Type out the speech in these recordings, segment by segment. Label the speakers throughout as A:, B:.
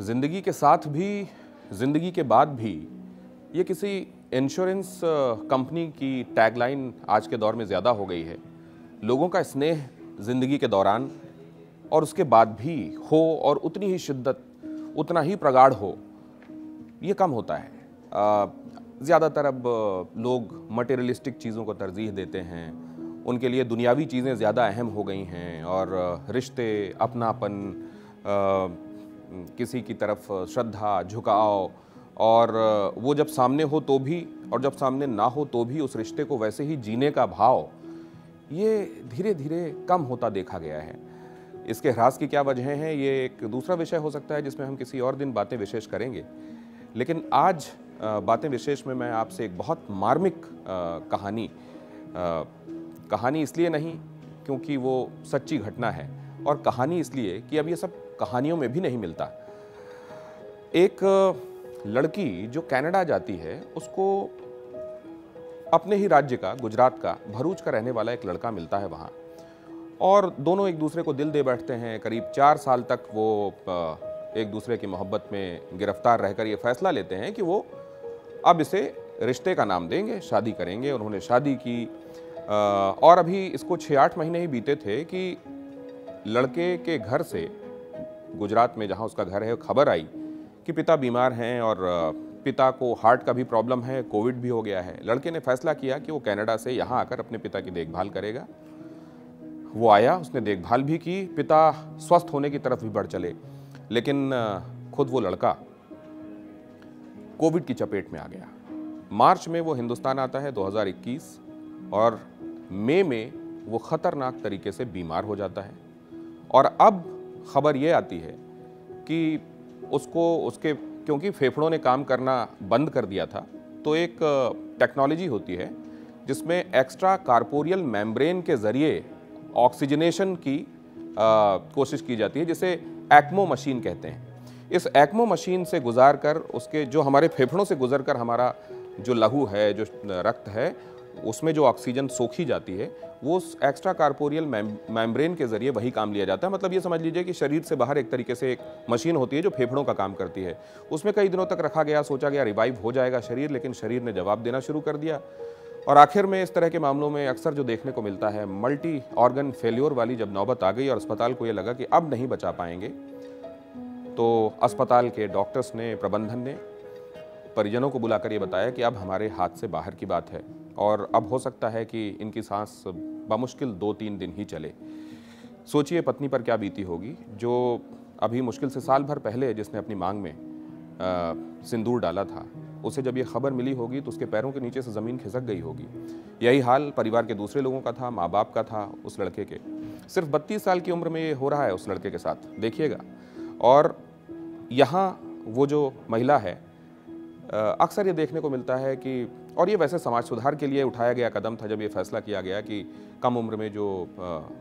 A: ज़िंदगी के साथ भी, ज़िंदगी के बाद भी ये किसी इंश्योरेंस कंपनी की टैगलाइन आज के दौर में ज़्यादा हो गई है। लोगों का स्नेह ज़िंदगी के दौरान और उसके बाद भी हो और उतनी ही शिद्दत, उतना ही प्रगाढ़ हो, ये कम होता है। ज़्यादातर अब लोग मटेरियलिस्टिक चीज़ों को तरजीह देते हैं उनके लिए दुनियावी चीज़ें ज़्यादा अहम हो गई हैं और रिश्ते, अपनापन किसी की तरफ़ श्रद्धा, झुकाव और वो जब सामने हो तो भी और जब सामने ना हो तो भी उस रिश्ते को वैसे ही जीने का भाव, ये धीरे धीरे कम होता देखा गया है। इसके ह्रास की क्या वजह हैं, ये एक दूसरा विषय हो सकता है जिसमें हम किसी और दिन बातें विशेष करेंगे। लेकिन आज बातें विशेष में मैं आपसे एक बहुत मार्मिक कहानी कहानी इसलिए नहीं क्योंकि वो सच्ची घटना है और कहानी इसलिए कि अब ये सब कहानियों में भी नहीं मिलता। एक लड़की जो कनाडा जाती है, उसको अपने ही राज्य का, गुजरात का, भरूच का रहने वाला एक लड़का मिलता है वहाँ। और दोनों एक दूसरे को दिल दे बैठते हैं। करीब चार साल तक वो एक दूसरे की मोहब्बत में गिरफ़्तार रहकर ये फैसला लेते हैं कि वो अब इसे रिश्ते का नाम देंगे, शादी करेंगे। उन्होंने शादी की और अभी इसको छः आठ महीने ही बीते थे कि लड़के के घर से, गुजरात में जहाँ उसका घर है, खबर आई कि पिता बीमार हैं और पिता को हार्ट का भी प्रॉब्लम है, कोविड भी हो गया है। लड़के ने फैसला किया कि वो कनाडा से यहाँ आकर अपने पिता की देखभाल करेगा। वो आया, उसने देखभाल भी की, पिता स्वस्थ होने की तरफ़ भी बढ़ चले। लेकिन खुद वो लड़का कोविड की चपेट में आ गया। मार्च में वो हिंदुस्तान आता है 2021 और मई में वो ख़तरनाक तरीके से बीमार हो जाता है। और अब खबर ये आती है कि उसको उसके क्योंकि फेफड़ों ने काम करना बंद कर दिया था तो एक टेक्नोलॉजी होती है जिसमें एक्स्ट्रा कार्पोरियल मेम्ब्रेन के ज़रिए ऑक्सीजनेशन की आ, कोशिश की जाती है जिसे एक्मो मशीन कहते हैं। इस एक्मो मशीन से गुजार कर उसके जो हमारे फेफड़ों से गुजर कर हमारा जो लहू है जो रक्त है उसमें जो ऑक्सीजन सोखी जाती है, वो एक्स्ट्रा कार्पोरियल मेम्ब्रेन के ज़रिए वही काम लिया जाता है। मतलब ये समझ लीजिए कि शरीर से बाहर एक तरीके से एक मशीन होती है जो फेफड़ों का काम करती है। उसमें कई दिनों तक रखा गया, सोचा गया रिवाइव हो जाएगा शरीर, लेकिन शरीर ने जवाब देना शुरू कर दिया। और आखिर में इस तरह के मामलों में अक्सर जो देखने को मिलता है मल्टी ऑर्गन फेल्योर वाली जब नौबत आ गई और अस्पताल को ये लगा कि अब नहीं बचा पाएँगे तो अस्पताल के डॉक्टर्स ने, प्रबंधन ने, परिजनों को बुलाकर ये बताया कि अब हमारे हाथ से बाहर की बात है। और अब हो सकता है कि इनकी सांस बमुश्किल दो तीन दिन ही चले। सोचिए पत्नी पर क्या बीती होगी, जो अभी मुश्किल से साल भर पहले जिसने अपनी मांग में सिंदूर डाला था, उसे जब ये खबर मिली होगी तो उसके पैरों के नीचे से ज़मीन खिसक गई होगी। यही हाल परिवार के दूसरे लोगों का था माँ बाप का था, उस लड़के के। सिर्फ़ बत्तीस साल की उम्र में ये हो रहा है उस लड़के के साथ, देखिएगा। और यहाँ वो जो महिला है अक्सर ये देखने को मिलता है कि, और ये वैसे समाज सुधार के लिए उठाया गया कदम था जब ये फैसला किया गया कि कम उम्र में जो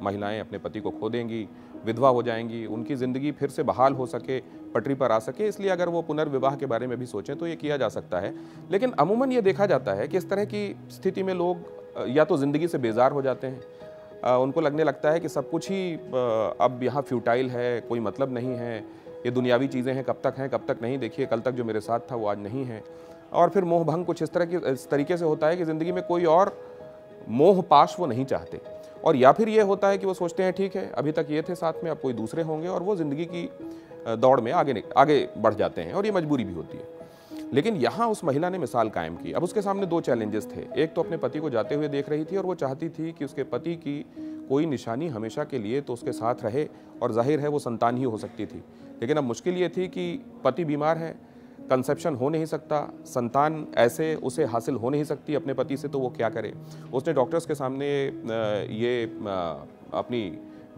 A: महिलाएँ अपने पति को खो देंगी, विधवा हो जाएँगी, उनकी ज़िंदगी फिर से बहाल हो सके, पटरी पर आ सके, इसलिए अगर वो पुनर्विवाह के बारे में भी सोचें तो ये किया जा सकता है। लेकिन अमूमन ये देखा जाता है कि इस तरह की स्थिति में लोग या तो ज़िंदगी से बेजार हो जाते हैं। उनको लगने लगता है कि सब कुछ ही अब यहाँ फ्यूटाइल है, कोई मतलब नहीं है ये दुनियावी चीज़ें हैं, कब तक हैं, कब तक नहीं, देखिए, कल तक जो मेरे साथ था वो आज नहीं है। और फिर मोह भंग कुछ इस तरह की, इस तरीके से होता है कि ज़िंदगी में कोई और मोह पाश वो नहीं चाहते। और या फिर ये होता है कि वो सोचते हैं, ठीक है, अभी तक ये थे साथ में, अब कोई दूसरे होंगे। और वो ज़िंदगी की दौड़ में आगे आगे बढ़ जाते हैं और ये मजबूरी भी होती है। लेकिन यहाँ उस महिला ने मिसाल कायम की। अब उसके सामने दो चैलेंजेस थे। एक तो अपने पति को जाते हुए देख रही थी और वो चाहती थी कि उसके पति की कोई निशानी हमेशा के लिए तो उसके साथ रहे और ज़ाहिर है वो संतान ही हो सकती थी। लेकिन अब मुश्किल ये थी कि पति बीमार है कंसेप्शन हो नहीं सकता, संतान ऐसे उसे हासिल हो नहीं सकती अपने पति से तो वो क्या करे? उसने डॉक्टर्स के सामने ये अपनी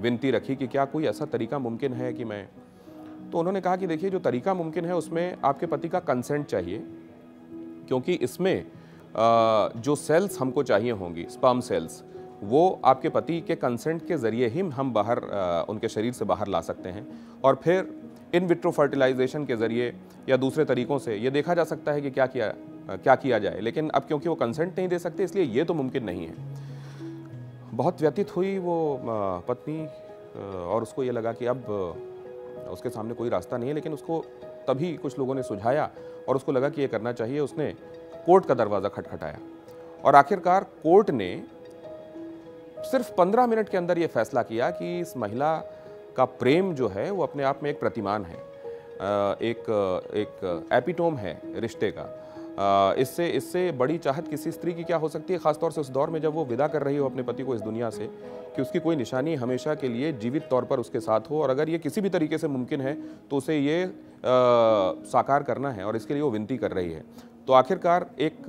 A: विनती रखी कि क्या कोई ऐसा तरीका मुमकिन है कि मैं तो उन्होंने कहा कि देखिए, जो तरीका मुमकिन है उसमें आपके पति का कंसेंट चाहिए, क्योंकि इसमें जो सेल्स हमको चाहिए होंगी स्पर्म सेल्स वो आपके पति के कंसेंट के ज़रिए ही हम बाहर उनके शरीर से बाहर ला सकते हैं। और फिर इन विट्रो फर्टिलाइजेशन के ज़रिए या दूसरे तरीक़ों से ये देखा जा सकता है कि क्या किया क्या किया जाए। लेकिन अब क्योंकि वो कंसेंट नहीं दे सकते, इसलिए ये तो मुमकिन नहीं है। बहुत व्यतीत हुई वो पत्नी और उसको ये लगा कि अब उसके सामने कोई रास्ता नहीं है, लेकिन उसको तभी कुछ लोगों ने सुझाया और उसको लगा कि ये करना चाहिए। उसने कोर्ट का दरवाज़ा खटखटाया। और आखिरकार कोर्ट ने सिर्फ़ पंद्रह मिनट के अंदर ये फैसला किया कि इस महिला का प्रेम जो है, वो अपने आप में एक प्रतिमान है। एक एक एपिटोम है रिश्ते का। इससे इससे बड़ी चाहत किसी स्त्री की क्या हो सकती है? ख़ासतौर से उस दौर में जब वो विदा कर रही हो अपने पति को इस दुनिया से, कि उसकी कोई निशानी हमेशा के लिए जीवित तौर पर उसके साथ हो, और अगर ये किसी भी तरीके से मुमकिन है तो उसे ये साकार करना है और इसके लिए वो विनती कर रही है। तो आखिरकार एक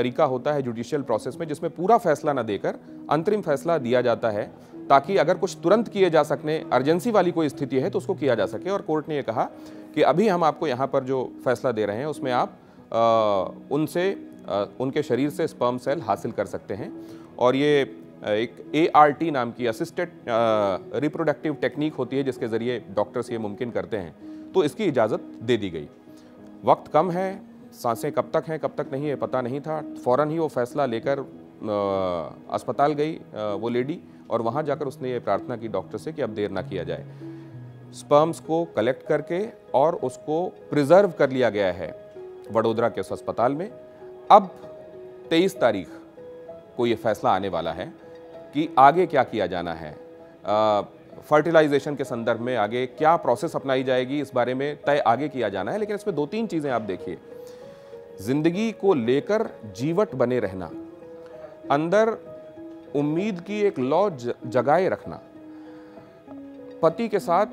A: तरीका होता है जुडिशियल प्रोसेस में जिसमें पूरा फैसला ना देकर अंतरिम फैसला दिया जाता है ताकि अगर कुछ तुरंत किए जा सकने अर्जेंसी वाली कोई स्थिति है तो उसको किया जा सके। और कोर्ट ने यह कहा कि अभी हम आपको यहाँ पर जो फैसला दे रहे हैं उसमें आप आ, उनसे आ, उनके शरीर से स्पर्म सेल हासिल कर सकते हैं। और ये एक ए आर टी नाम की असिस्टेड रिप्रोडक्टिव टेक्निक होती है जिसके ज़रिए डॉक्टर्स ये मुमकिन करते हैं। तो इसकी इजाज़त दे दी गई। वक्त कम है साँसें कब तक हैं, कब तक नहीं है, पता नहीं था। फ़ौर ही वो फैसला लेकर अस्पताल गई वो लेडी और वहाँ जाकर उसने ये प्रार्थना की डॉक्टर से कि अब देर ना किया जाए। स्पर्म्स को कलेक्ट करके और उसको प्रिजर्व कर लिया गया है वडोदरा के उस अस्पताल में। अब 23 तारीख को ये फैसला आने वाला है कि आगे क्या किया जाना है। फर्टिलाइजेशन के संदर्भ में आगे क्या प्रोसेस अपनाई जाएगी, इस बारे में तय आगे किया जाना है, लेकिन इसमें दो तीन चीज़ें आप देखिए। ज़िंदगी को लेकर जीवट बने रहना, अंदर उम्मीद की एक लौ जगाए रखना। पति के साथ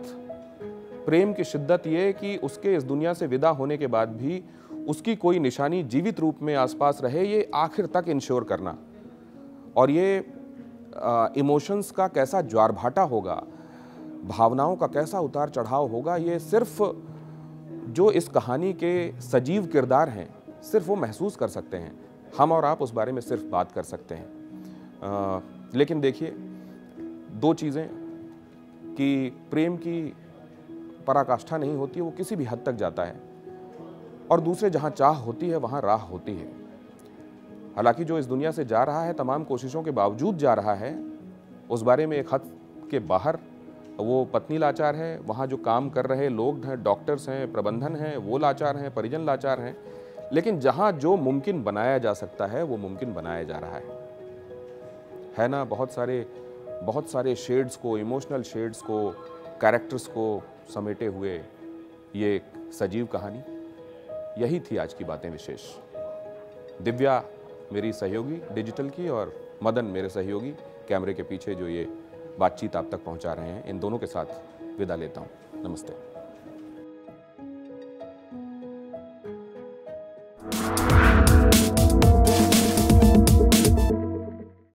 A: प्रेम की शिद्दत ये कि उसके इस दुनिया से विदा होने के बाद भी उसकी कोई निशानी जीवित रूप में आसपास रहे, ये आखिर तक इंश्योर करना। और ये इमोशंस का कैसा ज्वार भाटा होगा, भावनाओं का कैसा उतार चढ़ाव होगा, ये सिर्फ़ जो इस कहानी के सजीव किरदार हैं सिर्फ़ वो महसूस कर सकते हैं। हम और आप उस बारे में सिर्फ़ बात कर सकते हैं। आ, लेकिन देखिए दो चीज़ें कि प्रेम की पराकाष्ठा नहीं होती वो किसी भी हद तक जाता है। और दूसरे जहाँ चाह होती है वहाँ राह होती है। हालाँकि जो इस दुनिया से जा रहा है तमाम कोशिशों के बावजूद जा रहा है उस बारे में एक हद के बाहर वो पत्नी लाचार है वहाँ जो काम कर रहे लोग हैं डॉक्टर्स हैं प्रबंधन हैं वो लाचार हैं परिजन लाचार हैं लेकिन जहाँ जो मुमकिन बनाया जा सकता है, वो मुमकिन बनाया जा रहा है। है ना? बहुत सारे बहुत सारे शेड्स को इमोशनल शेड्स को कैरेक्टर्स को समेटे हुए ये एक सजीव कहानी। यही थी आज की बातें विशेष। दिव्या मेरी सहयोगी डिजिटल की और मदन मेरे सहयोगी। कैमरे के पीछे जो ये बातचीत आप तक पहुँचा रहे हैं, इन दोनों के साथ विदा लेता हूँ। नमस्ते।